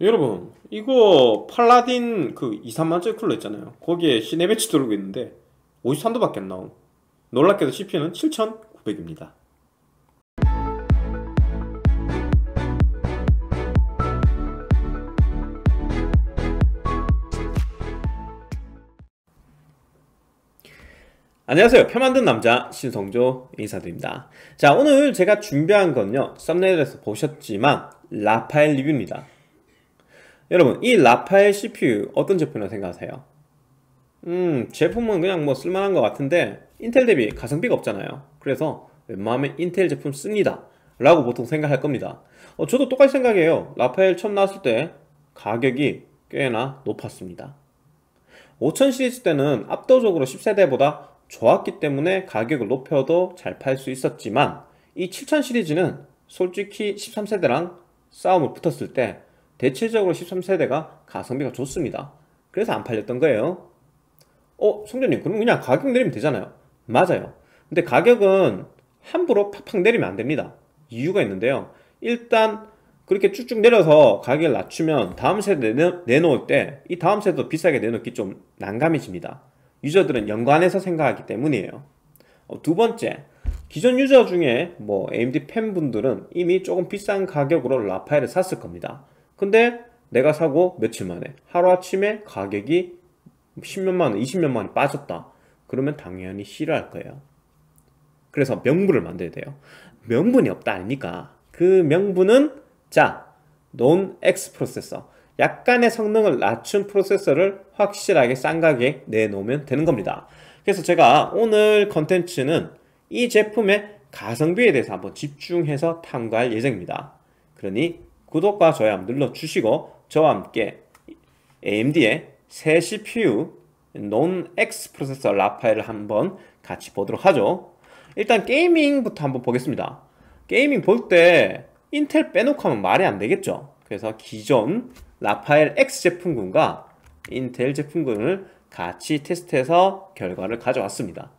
여러분 이거 팔라딘 그 2, 3만짜리 쿨러 있잖아요. 거기에 시내 배치 들어오고 있는데 53도 밖에 안 나옴. 놀랍게도 CPU는 7900입니다. 안녕하세요. 표 만든 남자 신성조 인사드립니다. 자 오늘 제가 준비한 건요. 썸네일에서 보셨지만 라파엘 리뷰입니다 여러분 이 라파엘 CPU 어떤 제품이라고 생각하세요? 음 제품은 그냥 뭐 쓸만한 것 같은데 인텔 대비 가성비가 없잖아요. 그래서 웬만하면 인텔 제품 씁니다. 라고 보통 생각할 겁니다. 어, 저도 똑같이 생각해요. 라파엘 처음 나왔을 때 가격이 꽤나 높았습니다. 5000 시리즈 때는 압도적으로 10세대보다 좋았기 때문에 가격을 높여도 잘 팔 수 있었지만 이 7000 시리즈는 솔직히 13세대랑 싸움을 붙었을 때 대체적으로 13세대가 가성비가 좋습니다. 그래서 안 팔렸던 거예요. 어? 송전님 그럼 그냥 가격 내리면 되잖아요. 맞아요. 근데 가격은 함부로 팍팍 내리면 안 됩니다. 이유가 있는데요. 일단 그렇게 쭉쭉 내려서 가격을 낮추면 다음 세대 내놓을 때 이 다음 세대도 비싸게 내놓기 좀 난감해집니다. 유저들은 연관해서 생각하기 때문이에요. 어, 두 번째 기존 유저 중에 뭐 AMD 팬분들은 이미 조금 비싼 가격으로 라파엘을 샀을 겁니다 근데 내가 사고 며칠 만에 하루아침에 가격이 10몇만 원, 20몇만 원이 빠졌다. 그러면 당연히 싫어할 거예요. 그래서 명분을 만들어야 돼요. 명분이 없다 아닙니까? 그 명분은 자 논 X 프로세서. 약간의 성능을 낮춘 프로세서를 확실하게 싼 가격에 내놓으면 되는 겁니다. 그래서 제가 오늘 컨텐츠는 이 제품의 가성비에 대해서 한번 집중해서 탐구할 예정입니다. 그러니 구독과 좋아요 눌러주시고 저와 함께 AMD의 새 CPU 논X 프로세서 라파엘을 한번 같이 보도록 하죠 일단 게이밍부터 한번 보겠습니다 게이밍 볼 때 인텔 빼놓고 하면 말이 안 되겠죠 그래서 기존 라파엘 X 제품군과 인텔 제품군을 같이 테스트해서 결과를 가져왔습니다.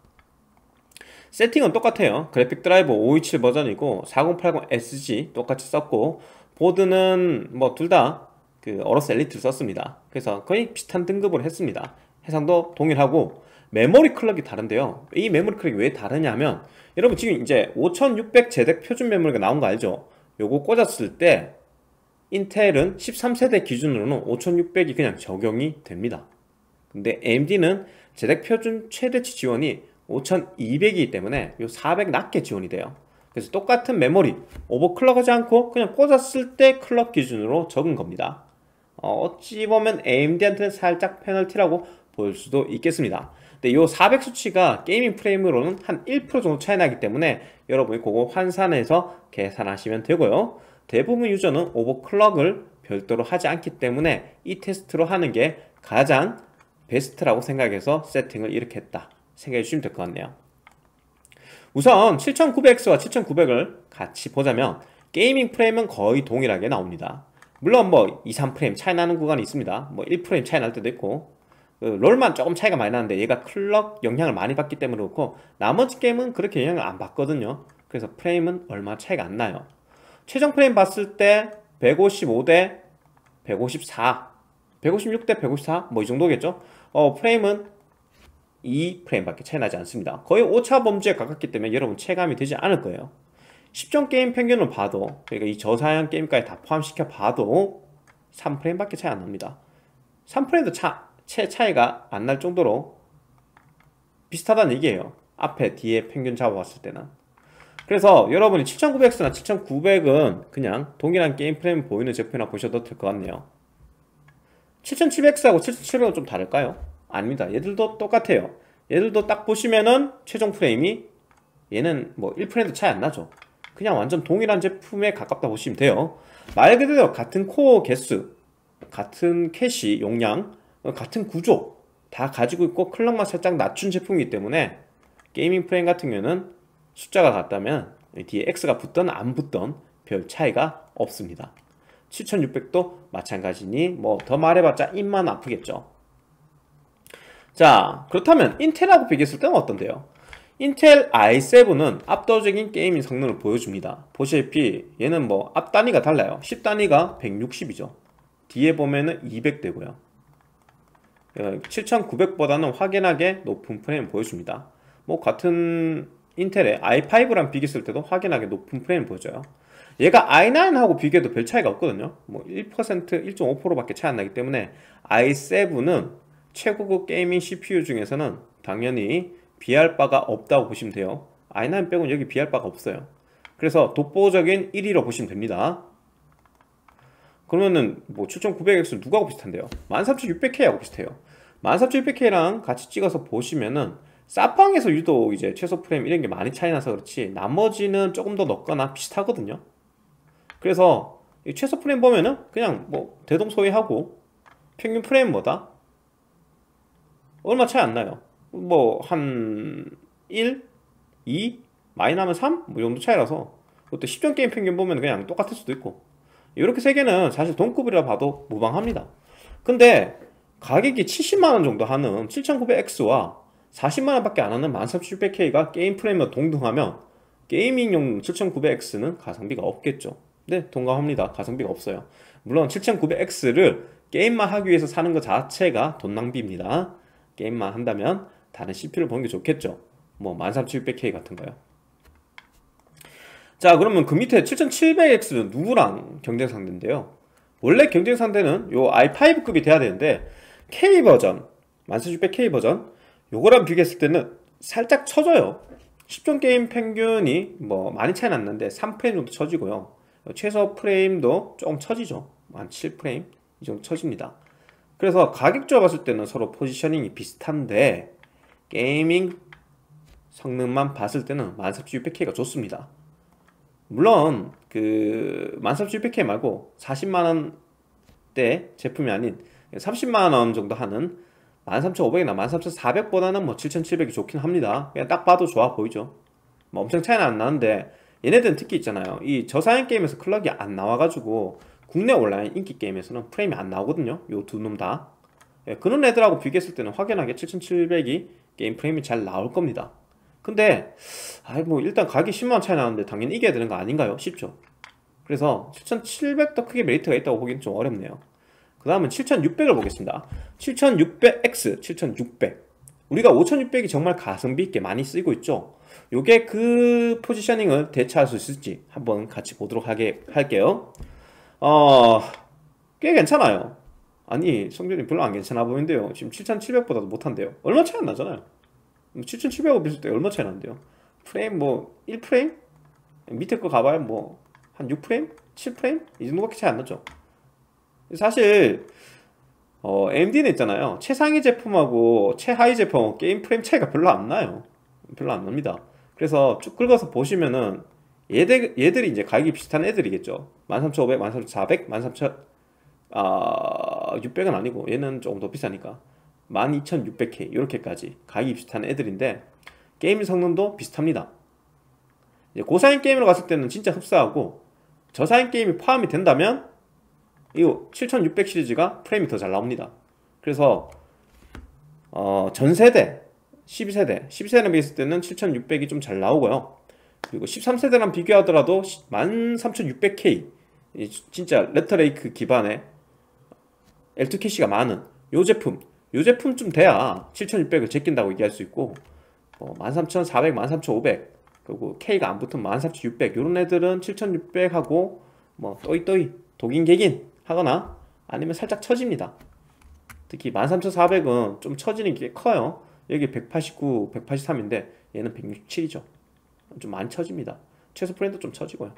세팅은 똑같아요. 그래픽 드라이버 527 버전이고 4080SG 똑같이 썼고 보드는 뭐 둘 다 그 AORUS Elite를 썼습니다. 그래서 거의 비슷한 등급으로 했습니다. 해상도 동일하고 메모리 clock이 다른데요. 이 메모리 clock이 왜 다르냐면 여러분 지금 이제 5600 JEDEC 표준 메모리가 나온 거 알죠? 요거 꽂았을 때 인텔은 13세대 기준으로는 5600이 그냥 적용이 됩니다. 근데 AMD는 JEDEC 표준 최대치 지원이 5200이기 때문에 요 400 낮게 지원이 돼요. 그래서 똑같은 메모리 overclock하지 않고 그냥 꽂았을 때 clock 기준으로 적은 겁니다. 어찌 보면 AMD한테는 살짝 페널티라고 볼 수도 있겠습니다. 근데 요 400 수치가 gaming 프레임으로는 한 1% 정도 차이 나기 때문에 여러분이 그거 환산해서 계산하시면 되고요. 대부분 유저는 overclock을 별도로 하지 않기 때문에 이 테스트로 하는 게 가장 베스트라고 생각해서 세팅을 이렇게 했다 생각해 주시면 될 것 같네요 우선 7900X와 7900을 같이 보자면 gaming 프레임은 거의 동일하게 나옵니다. 물론 뭐 2, 3프레임 차이 나는 구간이 있습니다. 뭐 1프레임 차이 날 때도 있고 그 롤만 조금 차이가 많이 나는데 얘가 clock 영향을 많이 받기 때문에 그렇고 나머지 게임은 그렇게 영향을 안 받거든요. 그래서 프레임은 얼마 차이가 안 나요. 최종 프레임 봤을 때 155대 154 156대 154 뭐 이 정도겠죠? 어 프레임은 2프레임밖에 차이 나지 않습니다. 거의 오차 범주에 가깝기 때문에 여러분 체감이 되지 않을 거예요. 10점 게임 평균을 봐도 그러니까 이 저사양 게임까지 다 포함시켜 봐도 3프레임밖에 차이 안 납니다. 3프레임도 차, 체 차이가 안 날 정도로 비슷하다는 얘기예요. 앞에 뒤에 평균 잡아봤을 때는. 그래서 여러분이 7900X나 7900은 그냥 동일한 게임 프레임 보이는 제품이라 보셔도 될 것 같네요. 7700X하고 7700은 좀 다를까요? 아닙니다. 얘들도 똑같아요. 얘들도 딱 보시면은 최종 프레임이 얘는 뭐 1프레임도 차이 안 나죠. 그냥 완전 동일한 제품에 가깝다 보시면 돼요. 말 그대로 같은 코어 개수 같은 캐시 용량 같은 구조 다 가지고 있고 clock만 살짝 낮춘 제품이기 때문에 gaming 프레임 같은 경우는 숫자가 같다면 뒤에 x가 붙던 안 붙던 별 차이가 없습니다. 7600도 마찬가지니 뭐 더 말해봤자 입만 아프겠죠 자 그렇다면 인텔하고 비교했을 때는 어떤데요? 인텔 i7은 압도적인 gaming 성능을 보여줍니다. 보시다시피 얘는 뭐 앞 단위가 달라요. 10단위가 160이죠. 뒤에 보면은 200대고요. 7900보다는 확연하게 높은 프레임 보여줍니다. 뭐 같은 인텔의 i5랑 비교했을 때도 확연하게 높은 프레임 보여줘요. 얘가 i9하고 비교해도 별 차이가 없거든요. 뭐 1% 1.5%밖에 차이 안 나기 때문에 i7은 최고급 gaming CPU 중에서는 당연히 비할 바가 없다고 보시면 돼요. i9 빼고는 여기 비할 바가 없어요. 그래서 독보적인 1위로 보시면 됩니다. 그러면은 뭐 7900X 누구하고 비슷한데요? 13600K하고 비슷해요. 13600K랑 같이 찍어서 보시면은 사팡에서 유독 이제 최소 프레임 이런 게 많이 차이 나서 그렇지 나머지는 조금 더 높거나 비슷하거든요. 그래서 최소 프레임 보면은 그냥 뭐 대동소이하고 평균 프레임 뭐다? 얼마 차이 안 나요. 뭐 한 1, 2, 많이 나면 3? 뭐 정도 차이라서. 그것도 10점 게임 평균 보면 그냥 똑같을 수도 있고. 이렇게 세 개는 사실 동급이라 봐도 무방합니다. 근데 가격이 70만원 정도 하는 7900X와 40만원 밖에 안 하는 13600K가 게임 프레임과 동등하면 게이밍용 7900X는 가성비가 없겠죠. 네 동감합니다. 가성비가 없어요. 물론 7900X를 게임만 하기 위해서 사는 것 자체가 돈 낭비입니다 게임만 한다면 다른 CPU를 보는 게 좋겠죠. 뭐 13600K 같은 거요. 자 그러면 그 밑에 7700X는 누구랑 경쟁 상대인데요? 원래 경쟁 상대는 요 i5급이 돼야 되는데 K 버전 14600K 버전 요거랑 비교했을 때는 살짝 처져요. 10종 게임 평균이 뭐 많이 차이 났는데 3프레임 정도 처지고요. 최소 프레임도 조금 처지죠. 한 7프레임 이 정도 처집니다 그래서 가격적으로 봤을 때는 서로 포지셔닝이 비슷한데 게이밍 성능만 봤을 때는 14600K가 좋습니다. 물론 그 13600K 말고 40만원대 제품이 아닌 30만원 정도 하는 13500이나 13400보다는 뭐 7700이 좋긴 합니다. 그냥 딱 봐도 좋아 보이죠. 뭐 엄청 차이는 안 나는데 얘네들은 특히 있잖아요. 이 저사양 게임에서 클럭이 안 나와가지고 국내 온라인 인기 게임에서는 프레임이 안 나오거든요. 요 두 놈다. 예, 그런 애들하고 비교했을 때는 확연하게 7700이 게임 프레임이 잘 나올 겁니다. 근데 아이 뭐 일단 가격이 10만원 차이 나는데 당연히 이겨야 되는 거 아닌가요? 쉽죠. 그래서 7700도 크게 메리트가 있다고 보기는 좀 어렵네요. 그 다음은 7600을 보겠습니다. 7600X, 7600 우리가 5600이 정말 가성비 있게 많이 쓰이고 있죠. 요게 그 포지셔닝을 대체할 수 있을지 한번 같이 보도록 하게 할게요 어... 꽤 괜찮아요. 아니 성준이 별로 안 괜찮아 보이는데요. 지금 7700보다도 못한대요. 얼마 차이 안 나잖아요. 7700하고 비슷할 때 얼마 차이 난대요. 프레임 뭐 1프레임? 밑에 거 가봐야 뭐 한 6프레임? 7프레임? 이 정도밖에 차이 안 나죠. 사실 어, AMD는 있잖아요. 최상위 제품하고 최하위 제품 게임 프레임 차이가 별로 안 나요. 별로 안 납니다. 그래서 쭉 긁어서 보시면은 얘들, 얘들이 이제 가격이 비슷한 애들이겠죠. 13500, 13400, 13000 아, 600은 아니고 얘는 조금 더 비싸니까 12600K 이렇게까지 가격이 비슷한 애들인데 게임 성능도 비슷합니다. 고사양 게임으로 갔을 때는 진짜 흡사하고 저사양 게임이 포함이 된다면 이 7600 시리즈가 프레임이 더 잘 나옵니다. 그래서 어, 전세대 12세대 12세대랑 비했을 때는 7600이 좀 잘 나오고요 그리고 13세대랑 비교하더라도 13600K 진짜 레터레이크 기반의 L2 캐시가 많은 요 제품. 요 제품쯤 돼야 7600을 제낀다고 얘기할 수 있고 뭐 13400, 13500 그리고 K가 안 붙은 13600 요런 애들은 7600하고 뭐 또이또이 독인 객인 하거나 아니면 살짝 처집니다. 특히 13400은 좀 처지는 게 커요. 여기 189, 183인데 얘는 167이죠 좀 많이 처집니다. 최소 프레임도 좀 처지고요.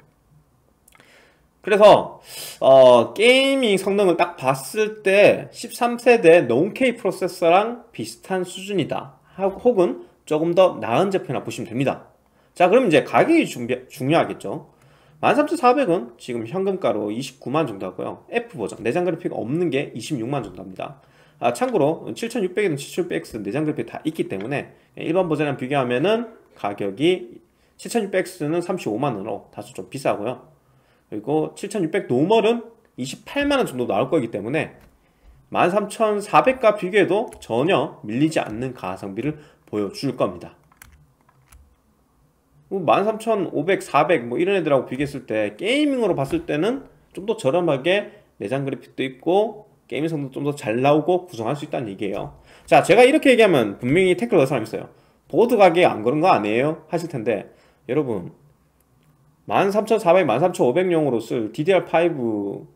그래서 어, gaming 성능을 딱 봤을 때 13세대 non-K 프로세서랑 비슷한 수준이다. 혹은 조금 더 나은 제품이라 보시면 됩니다. 자 그럼 이제 가격이 중비, 중요하겠죠. 13400은 지금 현금가로 29만 정도 하고요. F버전 내장 그래픽 없는 게 26만 정도 합니다. 아, 참고로 7600에는 7600X 내장 그래픽 다 있기 때문에 일반 버전이랑 비교하면은 가격이 7600X는 35만원으로 다소 좀 비싸고요. 그리고 7600 normal은 28만원 정도 나올 거기 때문에 13400과 비교해도 전혀 밀리지 않는 가성비를 보여줄 겁니다. 13500, 400 뭐 이런 애들하고 비교했을 때 gaming으로 봤을 때는 좀 더 저렴하게 내장 그래픽도 있고 게임 성능도 좀 더 잘 나오고 구성할 수 있다는 얘기예요. 자 제가 이렇게 얘기하면 분명히 태클 넣은 사람 있어요. 보드 가격이 안 그런 거 아니에요? 하실 텐데 여러분 13,400, 13,500용으로 쓸 DDR5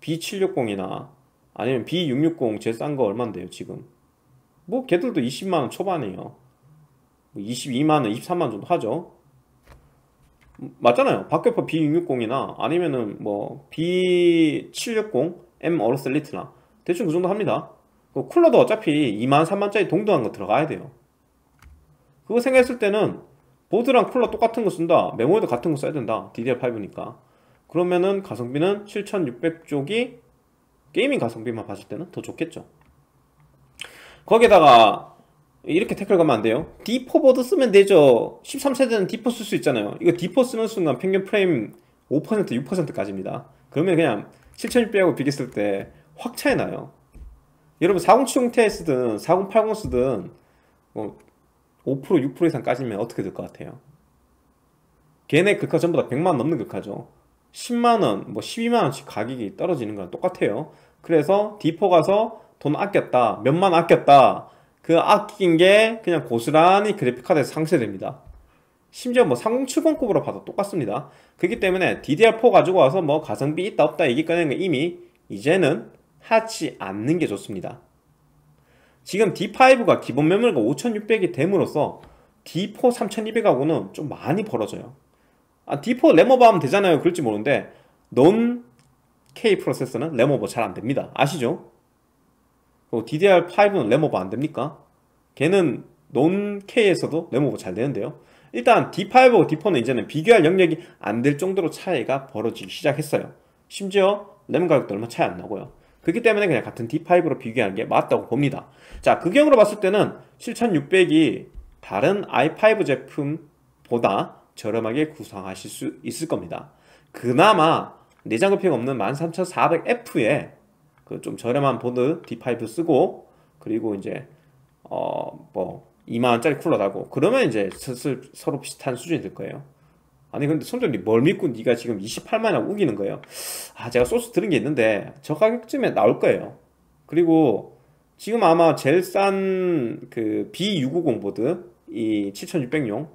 B760이나 아니면 B660 제일 싼 거 얼만데요 지금? 뭐 걔들도 20만원 초반이에요. 22만원, 23만원 정도 하죠. 맞잖아요. 박격포 B660이나 아니면은 뭐 B760 M AORUS ELITE나 대충 그 정도 합니다. 그 쿨러도 어차피 2만 3만짜리 동등한 거 들어가야 돼요. 그거 생각했을 때는 보드랑 쿨러 똑같은 거 쓴다. 메모리도 같은 거 써야 된다. DDR5니까. 그러면은 가성비는 7600쪽이 gaming 가성비만 봤을 때는 더 좋겠죠. 거기에다가 이렇게 태클 가면 안 돼요. D4 보드 쓰면 되죠. 13세대는 D4 쓸 수 있잖아요. 이거 D4 쓰는 순간 평균 프레임 5% 6%까지입니다. 그러면 그냥 7600하고 비교했을 때 확 차이 나요. 여러분 4070ti 쓰든 4080 쓰든 뭐 5% 6% 이상 까지면 어떻게 될 것 같아요? 걔네 극화 전부 다 100만 넘는 극화죠. 10만원 뭐 12만원씩 가격이 떨어지는 거랑 똑같아요. 그래서 D4 가서 돈 아꼈다 몇만 아꼈다. 그 아낀 게 그냥 고스란히 그래픽카드에 상쇄됩니다. 심지어 뭐 3070급으로 봐도 똑같습니다. 그렇기 때문에 DDR4 가지고 와서 뭐 가성비 있다 없다 얘기 꺼내는 게 이미 이제는 하지 않는 게 좋습니다 지금 D5가 기본 메모리가 5600이 됨으로써 D4 3200하고는 좀 많이 벌어져요. 아, D4 램오버 하면 되잖아요. 그럴지 모르는데 논 K 프로세서는 램오버 잘 안됩니다. 아시죠? DDR5는 램오버 안됩니까? 걔는 논 K에서도 램오버 잘 되는데요. 일단 D5하고 D4는 이제는 비교할 영역이 안 될 정도로 차이가 벌어지기 시작했어요. 심지어 램 가격도 얼마 차이 안 나고요 그렇기 때문에 그냥 같은 D5로 비교하는 게 맞다고 봅니다. 자 극영으로 봤을 때는 7600이 다른 i5 제품보다 저렴하게 구성하실 수 있을 겁니다. 그나마 내장 급행 없는 13400F에 그 좀 저렴한 보드 D5 쓰고 그리고 이제 어뭐 2만원짜리 쿨러 달고 그러면 이제 슬슬 서로 비슷한 수준이 될 거예요 아니 근데 손절이 뭘 믿고 네가 지금 28만원 우기는 거예요? 아 제가 소스 들은 게 있는데 저 가격쯤에 나올 거예요. 그리고 지금 아마 제일 싼 그 B650 보드 이 7600용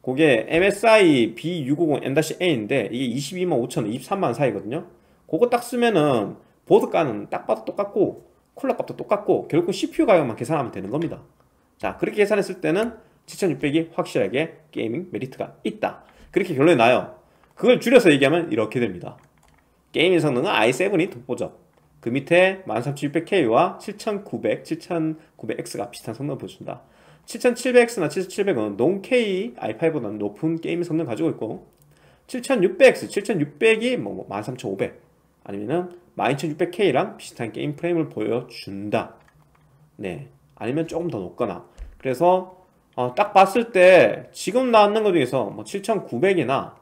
그게 MSI B650 M-A인데 이게 22만 5천원 23만 사이거든요. 그거 딱 쓰면은 보드가는 딱 봐도 똑같고 쿨러 값도 똑같고 결국 CPU 가격만 계산하면 되는 겁니다. 자 그렇게 계산했을 때는 7600이 확실하게 gaming 메리트가 있다 그렇게 결론이 나요. 그걸 줄여서 얘기하면 이렇게 됩니다. gaming 성능은 i7이 독보적 그 밑에 13600K와 7900, 7900X가 비슷한 성능을 보여준다. 7700X나 7700은 non-K i5보다는 높은 게임 성능 가지고 있고 7600X, 7600이 뭐 13500 아니면은 12600K랑 비슷한 게임 프레임을 보여준다. 네. 아니면 조금 더 높거나. 그래서 어, 딱 봤을 때 지금 나왔는 것 중에서 뭐 7900이나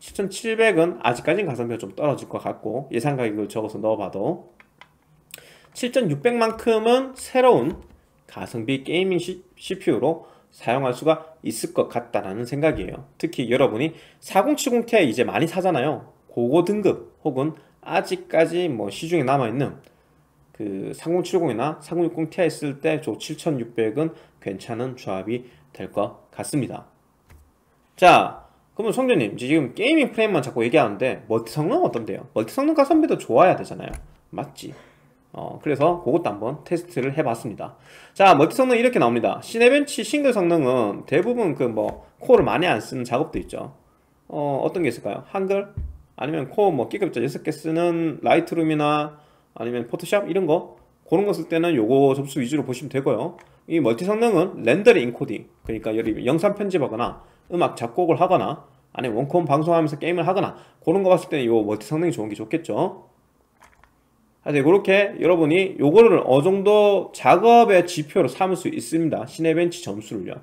7700은 아직까지는 가성비가 좀 떨어질 것 같고 예상 가격을 적어서 넣어봐도 7600만큼은 새로운 가성비 게이밍 CPU로 사용할 수가 있을 것 같다라는 생각이에요. 특히 여러분이 4070ti 이제 많이 사잖아요. 고고 등급 혹은 아직까지 뭐 시중에 남아있는 그 3070이나 3060ti 쓸 때 저 7600은 괜찮은 조합이 될 것 같습니다 자 그러면 성조님 지금 gaming 프레임만 자꾸 얘기하는데 multi 성능 어떤데요? multi 성능 가성비도 좋아야 되잖아요 맞지? 어, 그래서 그것도 한번 테스트를 해봤습니다 자 multi 성능 이렇게 나옵니다 Cinebench 싱글 성능은 대부분 그 뭐 코어를 많이 안 쓰는 작업도 있죠 어, 어떤 게 있을까요? 한글? 아니면 코어 뭐 기껏해야 6개 쓰는 Lightroom이나 아니면 Photoshop 이런 거 그런 거 쓸 때는 요거 점수 위주로 보시면 되고요. 이 multi 성능은 렌더링 인코딩. 그러니까 여기 영상 편집하거나 음악 작곡을 하거나 아니면 원컴 방송하면서 게임을 하거나 그런 거 봤을 때는 요 multi 성능이 좋은 게 좋겠죠. 하여튼 그렇게 여러분이 요거를 어느 정도 작업의 지표로 삼을 수 있습니다. Cinebench 점수를요.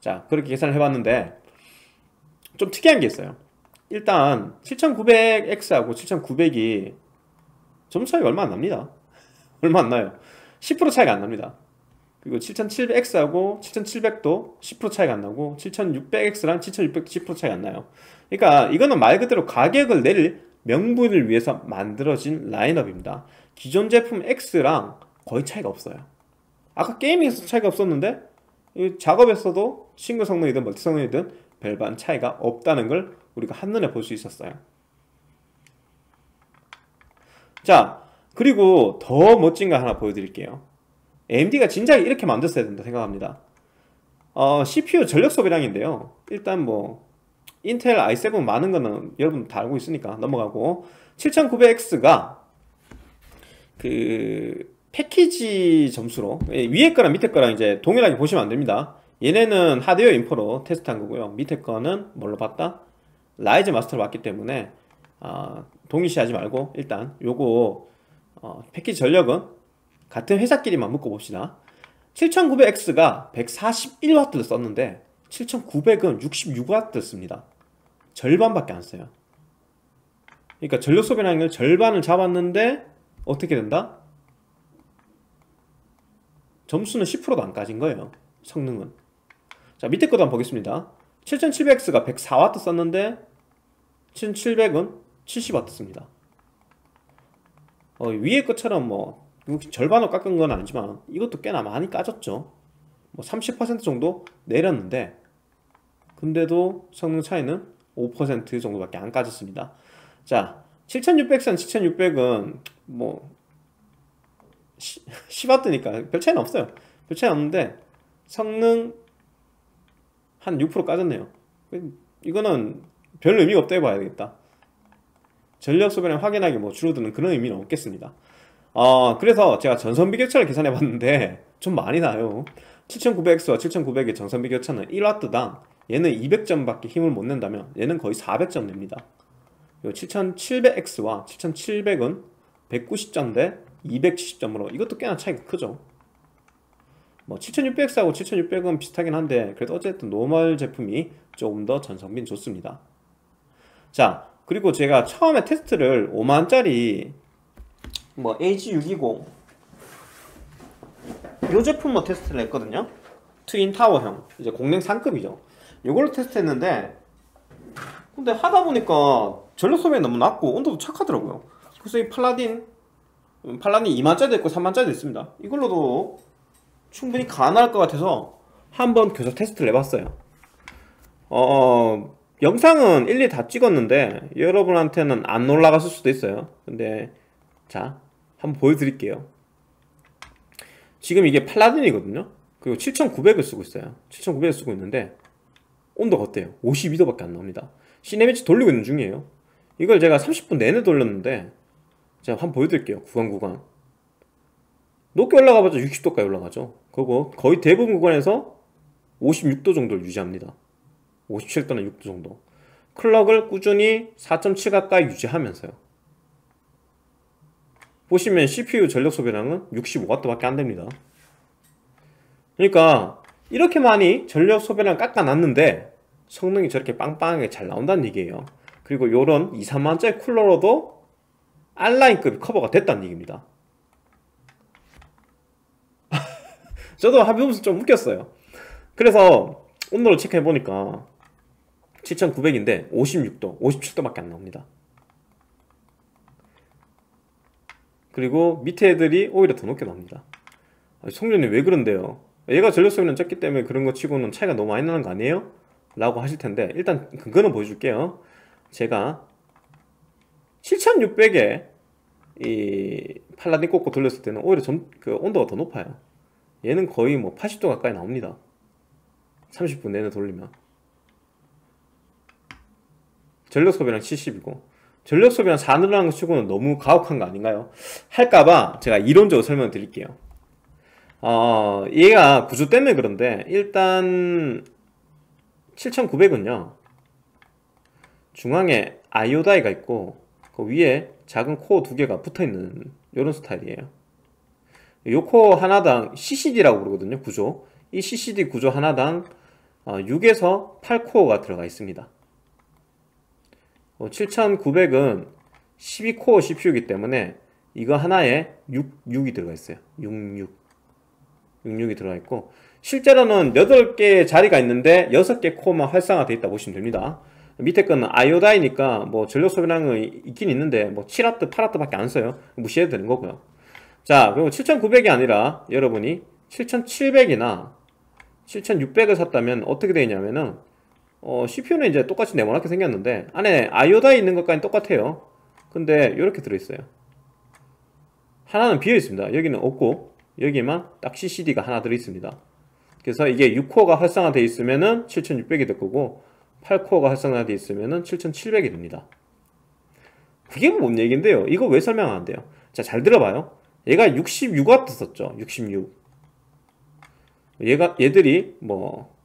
자 그렇게 계산을 해봤는데 좀 특이한 게 있어요. 일단 7900X하고 7900이 점수 차이가 얼마 안 납니다 얼마 안 나요 10% 차이가 안 납니다 그리고 7700X하고 7700도 10% 차이가 안 나고 7600X랑 7600도 10% 차이가 안 나요 그러니까 이거는 말 그대로 가격을 내릴 명분을 위해서 만들어진 라인업입니다. 기존 제품 X랑 거의 차이가 없어요. 아까 게이밍에서 차이가 없었는데 작업에서도 싱글 성능이든 멀티 성능이든 별반 차이가 없다는 걸 우리가 한눈에 볼 수 있었어요. 자, 그리고 더 멋진 거 하나 보여드릴게요. AMD가 진작에 이렇게 만들었어야 된다 생각합니다. 어, CPU 전력 소비량인데요. 일단 뭐 인텔 i7 많은 거는 여러분 다 알고 있으니까 넘어가고 7900X가 그 패키지 점수로 예, 위에 거랑 밑에 거랑 이제 동일하게 보시면 안 됩니다. 얘네는 하드웨어 info로 테스트한 거고요. 밑에 거는 뭘로 봤다? Ryzen Master로 봤기 때문에 어, 동일시하지 말고 일단 요거 어, 패키지 전력은 같은 회사끼리만 묶어 봅시다. 7900X가 141W를 썼는데 7900은 66W 씁니다. 절반밖에 안 써요. 그러니까 전력 소비라는 걸 절반을 잡았는데 어떻게 된다? 점수는 10%도 안 까진 거예요. 성능은. 자, 밑에 것도 한번 보겠습니다. 7700X가 104W 썼는데 7700은 70W 씁니다. 어, 위에 것처럼 뭐 절반으로 깎은 건 아니지만 이것도 꽤나 많이 까졌죠. 뭐 30% 정도 내렸는데 근데도 성능 차이는 5% 정도밖에 안 까졌습니다. 자, 7600선 7600은 뭐 10W니까 별 차이는 없어요. 별 차이 없는데 성능 한 6% 까졌네요. 이거는 별 의미가 없다 해봐야 되겠다. 전력 소비량 확인하기 뭐 줄어드는 그런 의미는 없겠습니다. 어, 그래서 제가 전선 비 교차를 계산해 봤는데 좀 많이 나요. 7900X와 7900의 전성비 격차는 1W당 얘는 200점밖에 힘을 못 낸다면 얘는 거의 400점 냅니다. 7700X와 7700은 190점 대 270점으로 이것도 꽤나 차이가 크죠. 뭐 7600X하고 7600은 비슷하긴 한데 그래도 어쨌든 normal 제품이 조금 더 전성비는 좋습니다. 자 그리고 제가 처음에 테스트를 5만짜리 뭐 AG620 이 제품 뭐 테스트를 했거든요. 트윈 타워형 이제 공랭 상급이죠. 이걸로 테스트했는데 근데 하다 보니까 전력 소비가 너무 낮고 온도도 착하더라고요. 그래서 이 팔라딘 팔라딘 2만짜리도 있고 3만짜리도 있습니다. 이걸로도 충분히 가능할 것 같아서 한번 교사 테스트를 해봤어요. 어, 영상은 일일이 다 찍었는데 여러분한테는 안 올라갔을 수도 있어요. 근데 자, 한번 보여드릴게요. 지금 이게 팔라딘이거든요. 그리고 7900을 쓰고 있어요. 7900을 쓰고 있는데 온도가 어때요? 52도 밖에 안 나옵니다. 시네매치 돌리고 있는 중이에요. 이걸 제가 30분 내내 돌렸는데 제가 한번 보여드릴게요. 구간 구간. 높게 올라가봤자 60도까지 올라가죠. 그리고 거의 대부분 구간에서 56도 정도를 유지합니다. 57도나 6도 정도. 클럭을 꾸준히 4.7 가까이 유지하면서요. 보시면 CPU 전력 소비량은 65W밖에 안 됩니다. 그러니까 이렇게 많이 전력 소비량 깎아놨는데 성능이 저렇게 빵빵하게 잘 나온다는 얘기예요. 그리고 요런 2, 3만짜리 쿨러로도 알라인급이 커버가 됐다는 얘기입니다. 저도 합의보면서 좀 웃겼어요. 그래서 온도를 체크해보니까 7900인데 56도, 57도밖에 안 나옵니다. 그리고 밑에 애들이 오히려 더 높게 나옵니다. 송년이 왜 그런데요? 얘가 전력 소비는 적기 때문에 그런 거 치고는 차이가 너무 많이 나는 거 아니에요? 라고 하실 텐데 일단 근거는 보여줄게요. 제가 7600에 이 팔라딘 꽂고 돌렸을 때는 오히려 좀그 온도가 더 높아요. 얘는 거의 뭐 80도 가까이 나옵니다. 30분 내내 돌리면 전력 소비량 70이고 전력 소비량 4 늘어나는 거 치고는 너무 가혹한 거 아닌가요? 할까봐 제가 이론적으로 설명을 드릴게요. 어, 얘가 구조 때문에 그런데 일단 7900은요 중앙에 아이오다이가 있고 그 위에 작은 코어 두 개가 붙어있는 이런 스타일이에요 요 코어 하나당 CCD라고 부르거든요 구조 이 CCD 구조 하나당 6에서 어, 8코어가 들어가 있습니다 7900은 12코어 CPU이기 때문에 이거 하나에 6, 6이 들어가 있어요 66 66이 들어가 있고 실제로는 8개의 자리가 있는데 6개 코어만 활성화되어 있다 보시면 됩니다 밑에 거는 IO die니까 뭐 전력 소비량은 있긴 있는데 뭐 7와트, 8와트 밖에 안 써요. 무시해도 되는 거고요. 자, 그리고 7900이 아니라 여러분이 7700이나 7600을 샀다면 어떻게 되냐면은 어, CPU는 이제 똑같이 네모나게 생겼는데 안에 아이오다이 있는 것까지 똑같아요. 근데 이렇게 들어있어요. 하나는 비어 있습니다. 여기는 없고 여기만 딱 CCD가 하나 들어있습니다. 그래서 이게 6코어가 활성화되어 있으면은 7600이 될 거고 8코어가 활성화되어 있으면은 7700이 됩니다. 그게 뭔 얘긴데요? 이거 왜 설명 안 돼요? 자, 잘 들어봐요. 얘가 66W 썼죠. 66. 얘가 얘들이 뭐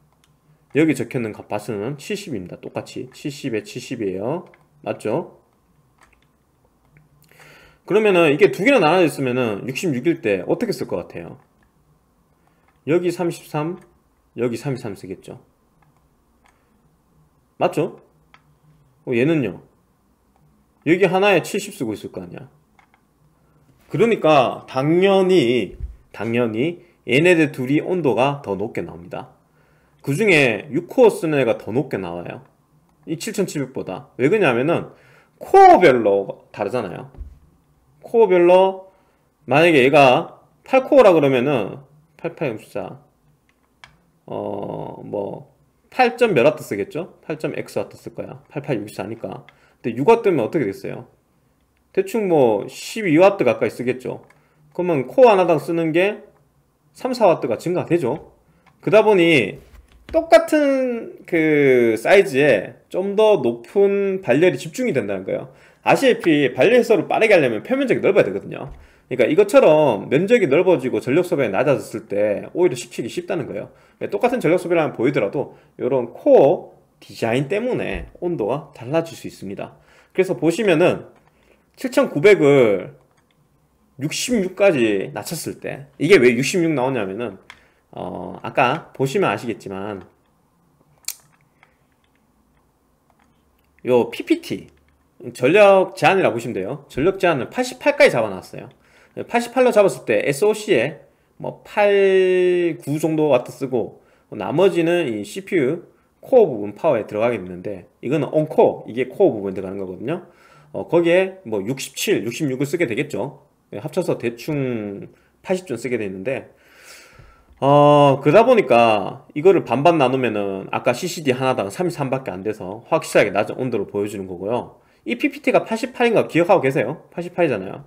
여기 적혀있는 값바스는 70입니다. 똑같이 70에 70이에요. 맞죠? 그러면은 이게 두 개나 나눠져 있으면은 66일 때 어떻게 쓸 것 같아요? 여기 33, 여기 33 쓰겠죠. 맞죠? 어, 얘는요. 여기 하나에 70 쓰고 있을 거 아니야. 그러니까 당연히 당연히 얘네들 둘이 온도가 더 높게 나옵니다. 그 중에 6코어 쓰는 애가 더 높게 나와요. 이 7700보다. 왜 그러냐면은 코어별로 다르잖아요. 코어별로 만약에 얘가 8코어라 그러면은 8864 어뭐 8점 몇 와트 쓰겠죠? 8점 x 와트 쓸 거야. 8864니까. 근데 6와트면 어떻게 됐어요? 대충 뭐 12와트 가까이 쓰겠죠. 그러면 코어 하나당 쓰는 게 3, 4와트가 증가되죠. 그러다 보니 똑같은 그 사이즈에 좀 더 높은 발열이 집중이 된다는 거예요. 아시다시피 발열 해소를 빠르게 하려면 표면적이 넓어야 되거든요. 그러니까 이것처럼 면적이 넓어지고 전력 소비가 낮아졌을 때 오히려 식히기 쉽다는 거예요. 그러니까 똑같은 전력 소비라면 보이더라도 이런 코어 디자인 때문에 온도가 달라질 수 있습니다. 그래서 보시면은 7900을 66까지 낮췄을 때 이게 왜 66 나오냐면은 어 아까 보시면 아시겠지만 요 PPT 전력 제한이라고 보시면 돼요. 전력 제한을 88까지 잡아놨어요. 88로 잡았을 때 SOC에 뭐 8, 9 정도 와트 쓰고 나머지는 이 CPU 코어 부분 파워에 들어가게 되는데 이거는 uncore 이게 코어 부분 에 들어가는 거거든요. 어, 거기에 뭐 67, 66을 쓰게 되겠죠. 예, 합쳐서 대충 80점 쓰게 되는데 어, 그러다 보니까 이거를 반반 나누면은 아까 CCD 하나당 33밖에 안 돼서 확실하게 낮은 온도를 보여주는 거고요. 이 PPT가 88인가 기억하고 계세요? 88이잖아요.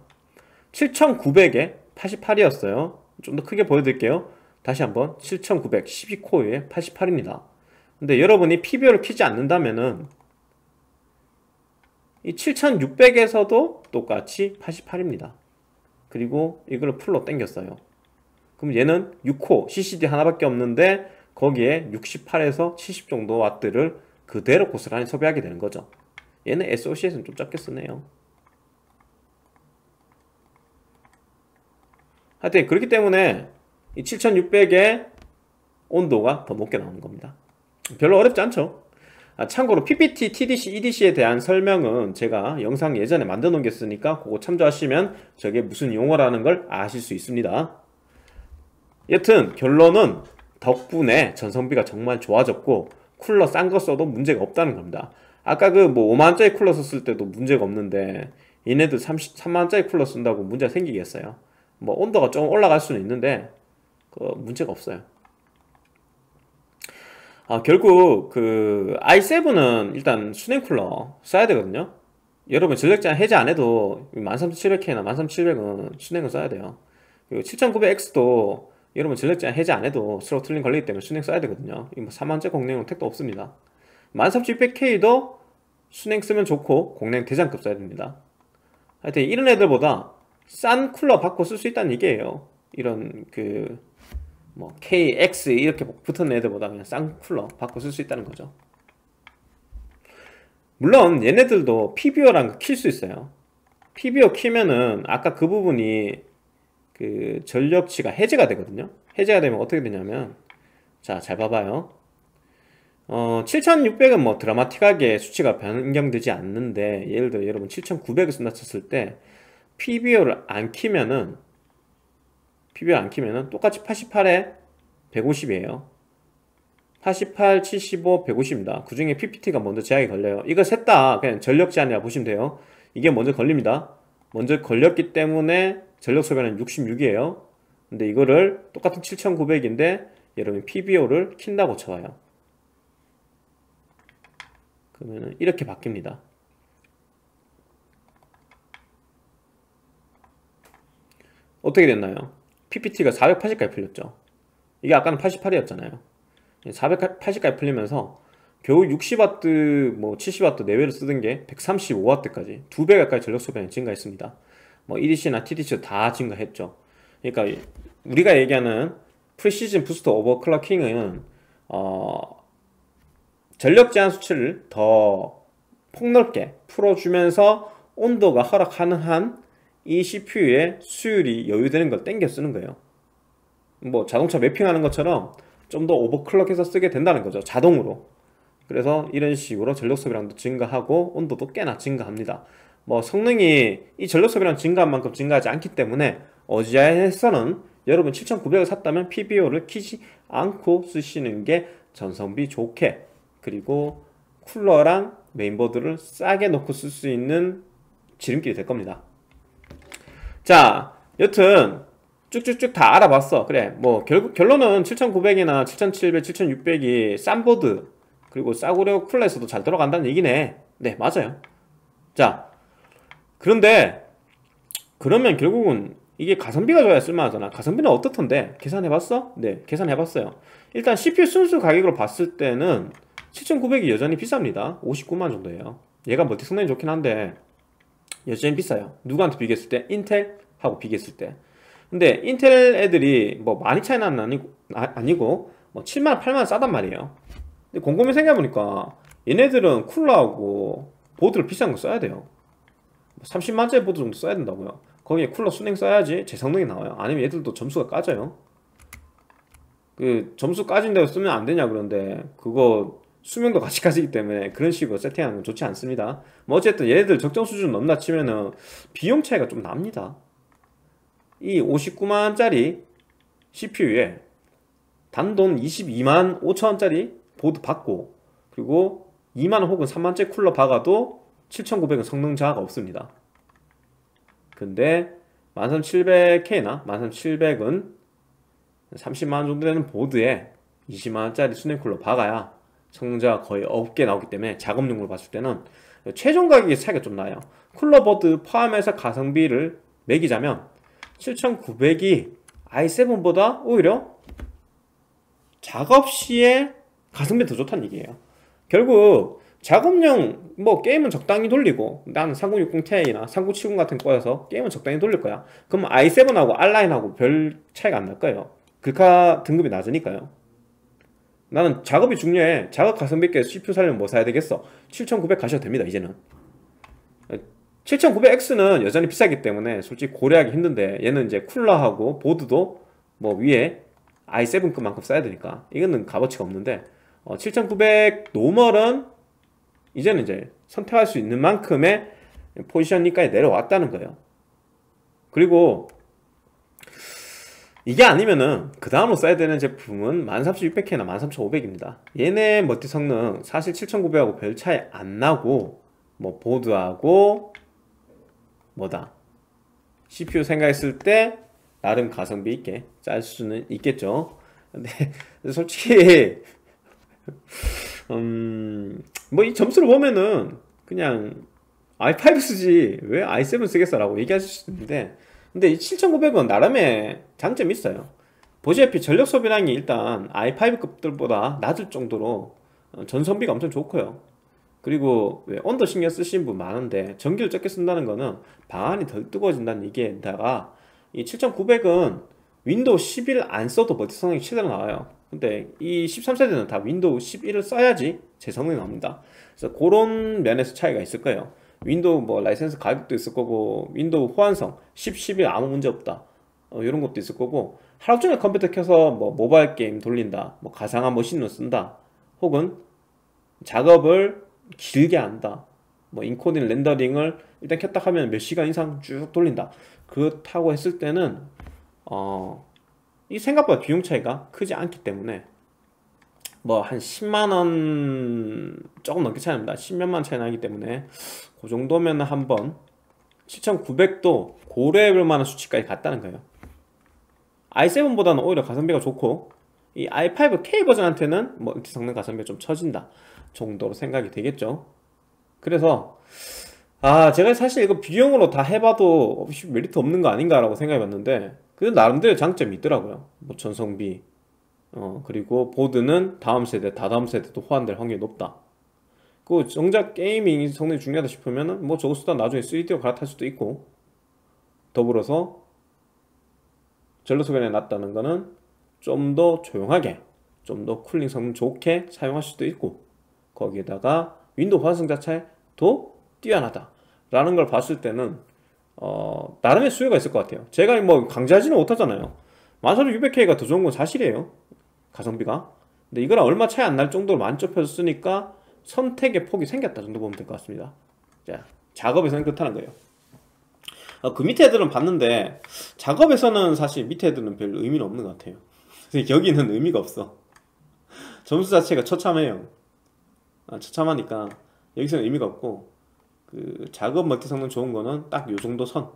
7900에 88이었어요. 좀 더 크게 보여드릴게요. 다시 한번 7900 12코어에 88입니다. 근데 여러분이 PBO를 키지 않는다면은 이 7600에서도 똑같이 88입니다. 그리고 이걸 풀로 당겼어요. 그럼 얘는 6코 CCD 하나밖에 없는데 거기에 68에서 70 정도 와트를 그대로 고스란히 소비하게 되는 거죠. 얘는 SOC에서는 좀 적게 쓰네요. 하여튼 그렇기 때문에 이 7600의 온도가 더 높게 나오는 겁니다. 별로 어렵지 않죠? 아, 참고로 PPT, TDC, EDC에 대한 설명은 제가 영상 예전에 만들어 놓겠으니까 그거 참조하시면 저게 무슨 용어라는 걸 아실 수 있습니다. 여튼 결론은 덕분에 전성비가 정말 좋아졌고 쿨러 싼 거 써도 문제가 없다는 겁니다. 아까 그 뭐 5만원짜리 쿨러 썼을 때도 문제가 없는데 얘네들 30, 3만원짜리 쿨러 쓴다고 문제가 생기겠어요. 뭐 온도가 좀 올라갈 수는 있는데 그 문제가 없어요. 아, 결국 그 i7은 일단 수냉 쿨러 써야 되거든요. 여러분 전력 제한 해제 안 해도 13700K나 13700은 수냉을 써야 돼요. 그리고 7900X도 여러분 전력 제한 해제 안 해도 throttling 걸리기 때문에 수냉 써야 되거든요. 이거 3만원짜리 뭐 공랭은 택도 없습니다. 13600K도 수냉 쓰면 좋고 공랭 대장급 써야 됩니다. 하여튼 이런 애들보다 싼 쿨러 바꿔 쓸수 있다는 얘기예요. 이런 그 뭐 KX 이렇게 붙은 애들보다 그냥 싼 쿨러 바꿔 쓸수 있다는 거죠. 물론 얘네들도 PBO라는 거킬수 있어요. PBO 키면은 아까 그 부분이 그 전력치가 해제가 되거든요. 해제가 되면 어떻게 되냐면 자 잘 봐봐요. 어, 7600은 뭐 드라마틱하게 수치가 변경되지 않는데 예를 들어 여러분 7900을 쓴다 쳤을 때 PBO를 안 키면은 PBO 안 키면은 똑같이 88에 150이에요 88, 75, 150입니다. 그 중에 PPT가 먼저 제약이 걸려요. 이거 셋 다 그냥 전력 제한이라 보시면 돼요. 이게 먼저 걸립니다. 먼저 걸렸기 때문에 전력 소비는 66이에요. 근데 이거를 똑같은 7900인데 여러분 PBO를 킨다고 쳐봐요. 그러면 이렇게 바뀝니다. 어떻게 됐나요? PPT가 480까지 풀렸죠. 이게 아까는 88이었잖아요. 480까지 풀리면서 겨우 60W, 뭐 70W 내외로 쓰던 게 135W까지 두 배 가까이 전력 소비량이 증가했습니다. 뭐 EDC나 TDC 다 증가했죠. 그러니까 우리가 얘기하는 프리시즌 부스터 오버클럭킹은 어, 전력 제한 수치를 더 폭넓게 풀어주면서 온도가 허락하는 한 이 CPU의 수율이 여유되는 걸 땡겨 쓰는 거예요. 뭐 자동차 매핑하는 것처럼 좀 더 오버클럭해서 쓰게 된다는 거죠. 자동으로. 그래서 이런 식으로 전력 소비량도 증가하고 온도도 꽤나 증가합니다. 뭐 성능이 이 전력 소비량 증가한 만큼 증가하지 않기 때문에 어지아에서는 여러분 7900을 샀다면 PBO를 키지 않고 쓰시는 게 전성비 좋게 그리고 쿨러랑 메인보드를 싸게 놓고 쓸 수 있는 지름길이 될 겁니다. 자, 여튼 쭉쭉쭉 다 알아봤어. 그래, 뭐 결국 결론은 7,900이나 7,700, 7,600이 싼 보드 그리고 싸구려 쿨러에서도 잘 들어간다는 얘기네. 네, 맞아요. 자, 그런데 그러면 결국은 이게 가성비가 좋아야 쓸만하잖아. 가성비는 어떻던데? 계산해봤어? 네, 계산해봤어요. 일단 CPU 순수 가격으로 봤을 때는 7,900이 여전히 비쌉니다. 59만 정도예요. 얘가 멀티 성능이 좋긴 한데 여전히 비싸요. 누구한테 비교했을 때? 인텔하고 비교했을 때. 근데 인텔 애들이 뭐 많이 차이는 아니고, 아, 니고 뭐 7만, 8만 싸단 말이에요. 근데 곰곰이 생각해보니까 얘네들은 쿨러하고 보드를 비싼 거 써야 돼요. 30만짜리 뭐 보드 정도 써야 된다고요. 거기에 쿨러 순행 써야지 제 성능이 나와요. 아니면 얘들도 점수가 까져요. 그 점수 까진 대로 쓰면 안 되냐 그런데 그거 수명도 같이 까지기 때문에 그런 식으로 세팅하는 건 좋지 않습니다. 뭐 어쨌든 얘네들 적정 수준 넘나 치면은 비용 차이가 좀 납니다. 이 59만원짜리 CPU에 단돈 22만 5천원짜리 보드 받고 그리고 2만원 혹은 3만원짜리 쿨러 박아도 7900은 성능 저하가 없습니다. 근데 13700K나 13700은 30만원 정도 되는 보드에 20만원짜리 수냉 쿨러 박아야 성능 저하가 거의 없게 나오기 때문에 작업용으로 봤을 때는 최종 가격의 차이가 좀 나요. 쿨러보드 포함해서 가성비를 매기자면 7900이 i7보다 오히려 작업 시에 가성비 더 좋다는 얘기예요. 결국 작업용 뭐 게임은 적당히 돌리고 나는 3060ti나 3970 같은 거여서 게임은 적당히 돌릴 거야. 그럼 i7하고 R9하고 별 차이가 안 날 거예요. 글카 등급이 낮으니까요. 나는 작업이 중요해. 작업 가성비 있게 CPU 살려면 뭐 사야 되겠어? 7900 가셔도 됩니다, 이제는. 7900X는 여전히 비싸기 때문에 솔직히 고려하기 힘든데 얘는 이제 쿨러하고 보드도 뭐 위에 i7급만큼 써야 되니까 이거는 값어치가 없는데 어, 7900 normal은 이제는 이제 선택할 수 있는 만큼의 포지션이까지 내려왔다는 거예요. 그리고 이게 아니면은 그 다음으로 써야 되는 제품은 13600K나 13500입니다. 얘네 multi 성능 사실 7900하고 별 차이 안 나고 뭐 보드하고 뭐다. CPU 생각했을 때 나름 가성비 있게 짤 수는 있겠죠. 근데 솔직히 음 뭐 이 점수를 보면은 그냥 i5 쓰지. 왜 i7 쓰겠어라고 얘기하실 수 있는데 근데 이 7900은 나름의 장점이 있어요. 보시다시피 전력 소비량이 일단 i5급들보다 낮을 정도로 어, 전성비가 엄청 좋고요. 그리고 왜 온도 신경 쓰시는 분 많은데 전기를 적게 쓴다는 거는 방안이 덜 뜨거워진다는 얘기에다가 이 7900은 윈도우 11을 안 써도 multi 성능이 최대로 나와요 근데 이 13세대는 다 윈도우 11을 써야지 제 성능이 나옵니다. 그래서 그런 면에서 차이가 있을 거예요. 윈도우 뭐 라이센스 가격도 있을 거고 윈도우 호환성 10, 11 아무 문제 없다. 어, 이런 것도 있을 거고 하루 종일 컴퓨터 켜서 뭐 모바일 게임 돌린다 뭐 가상 machine을 쓴다 혹은 작업을 길게 한다 뭐 인코딩 렌더링을 일단 켰다 하면 몇 시간 이상 쭉 돌린다. 그렇다고 했을 때는 어, 이 생각보다 비용 차이가 크지 않기 때문에 뭐 한 10만원 조금 넘게 차이 납니다. 10몇만 차이 나기 때문에 그 정도면 한번 7900도 고려해볼 만한 수치까지 갔다는 거예요. i7보다는 오히려 가성비가 좋고 이 i5K 버전한테는 뭐 성능 가성비가 좀 처진다 정도로 생각이 되겠죠. 그래서 아 제가 사실 이거 비용으로 다 해봐도 메리트 없는 거 아닌가 라고 생각해 봤는데 그 나름대로 장점이 있더라고요. 뭐 전성비 어 그리고 보드는 다음 세대 다다음 세대도 호환될 확률이 높다. 그 정작 gaming 성능이 중요하다 싶으면은 뭐 저거 쓰다 나중에 3D로 갈아탈 수도 있고 더불어서 전력 소모 면에 낫다는 거는 좀 더 조용하게 좀 더 cooling 성능 좋게 사용할 수도 있고 거기에다가 윈도우 호환성 자체도 뛰어나다 라는 걸 봤을 때는 어, 나름의 수요가 있을 것 같아요. 제가 뭐 강제하지는 못하잖아요. 14600K가 더 좋은 건 사실이에요. 가성비가. 근데 이거랑 얼마 차이 안 날 정도로 많이 좁혀졌으니까 선택의 폭이 생겼다 정도 보면 될 것 같습니다. 자 작업에서는 그렇다는 거예요. 어, 그 밑에 애들은 봤는데 작업에서는 사실 밑에 애들은 별 의미는 없는 것 같아요. 여기는 의미가 없어. 점수 자체가 처참해요. 아, 처참하니까 여기서는 의미가 없고 그 작업 멀티 성능 좋은 거는 딱 요 정도 선, 요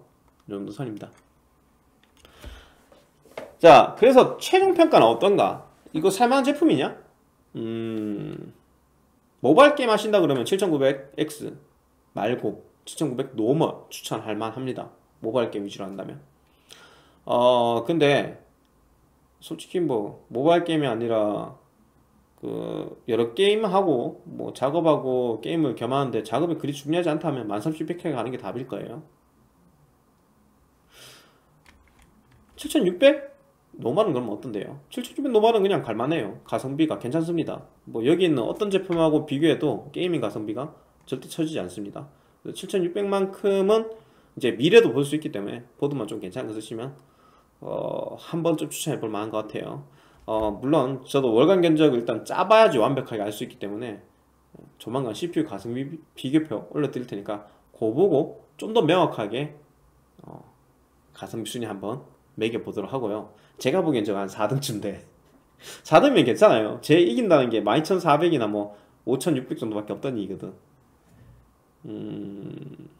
정도 선입니다. 자, 그래서 최종 평가는 어떤가? 이거 살만한 제품이냐? 음, 모바일 게임 하신다 그러면 7900X 말고 7900 normal 추천할 만합니다. 모바일 게임 위주로 한다면. 어, 근데 솔직히 뭐 모바일 게임이 아니라 그 여러 게임 하고 뭐 작업하고 게임을 겸하는데 작업이 그리 중요하지 않다면 13600K 가는 게 답일 거예요. 7600 노말은 그럼 어떤데요? 7600 노말은 그냥 갈만해요. 가성비가 괜찮습니다. 뭐 여기 있는 어떤 제품하고 비교해도 게이밍 가성비가 절대 처지지 않습니다. 7600만큼은 이제 미래도 볼 수 있기 때문에 보드만 좀 괜찮은 거 쓰시면 어, 한 번쯤 추천해 볼 만한 것 같아요 어, 물론 저도 월간 견적을 일단 짜봐야지 완벽하게 알 수 있기 때문에 조만간 CPU 가성비 비교표 올려드릴 테니까 그거 보고 좀 더 명확하게 어, 가성비 순위 한번 매겨보도록 하고요. 제가 보기엔 저가 한 4등쯤 돼 4등이면 괜찮아요. 제 이긴다는 게 12400이나 뭐 5600 정도밖에 없던 이거든. 음...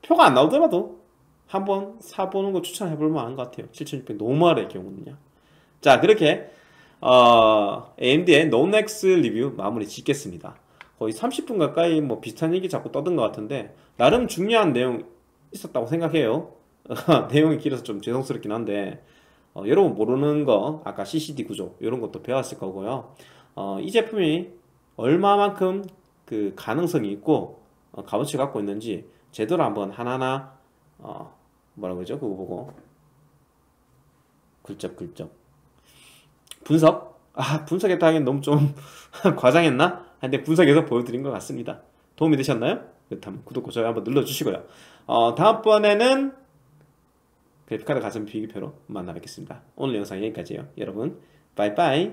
표가 안 나오더라도 한번 사보는 거 추천해볼 만한 것 같아요. 7600 normal의 경우는요 자 그렇게 어, AMD의 non-X 리뷰 마무리 짓겠습니다. 거의 30분 가까이 뭐 비슷한 얘기 자꾸 떠든 것 같은데 나름 중요한 내용 있었다고 생각해요. 내용이 길어서 좀 죄송스럽긴 한데 어, 여러분 모르는 거 아까 CCD 구조 이런 것도 배웠을 거고요. 어, 이 제품이 얼마만큼 그 가능성이 있고 어, 값어치 갖고 있는지 제대로 한번 하나하나 어, 뭐라 그러죠? 그거 보고. 글쩍글쩍 분석? 아 분석했다 하긴 너무 좀 과장했나? 근데 분석해서 보여드린 것 같습니다 도움이 되셨나요? 그렇다면 구독과 좋아요 한번 눌러주시고요 어, 다음번에는 그래픽카드 가성비 비교표로 만나 뵙겠습니다 오늘 영상 여기까지예요 여러분 바이바이